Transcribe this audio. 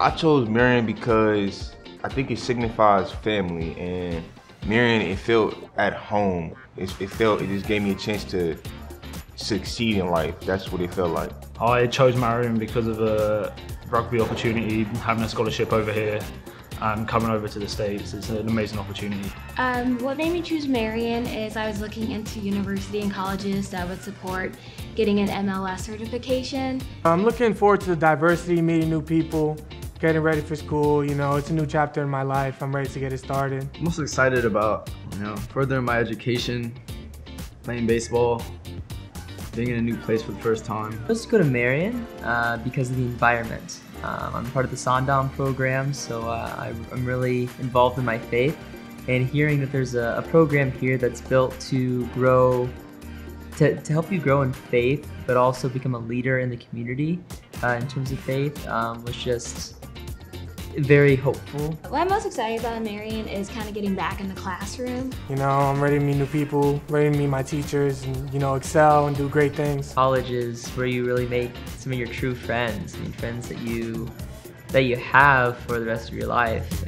I chose Marian because I think it signifies family and Marian, it felt at home. It, it felt, it just gave me a chance to succeed in life. That's what it felt like. I chose Marian because of a rugby opportunity, having a scholarship over here and coming over to the States. It's an amazing opportunity. Um, what made me choose Marian is I was looking into university and colleges that would support getting an MLS certification. I'm looking forward to the diversity, meeting new people, getting ready for school. You know, it's a new chapter in my life. I'm ready to get it started. I'm most excited about, you know, furthering my education, playing baseball, being in a new place for the first time. I chose to go to Marian uh, because of the environment. Um, I'm part of the Sondom program, so uh, I, I'm really involved in my faith. And hearing that there's a, a program here that's built to grow, to, to help you grow in faith, but also become a leader in the community uh, in terms of faith um, was just very hopeful. What I'm most excited about in Marian is kind of getting back in the classroom. You know, I'm ready to meet new people, ready to meet my teachers, and, you know, excel and do great things. College is where you really make some of your true friends, I mean, friends that you that you have for the rest of your life.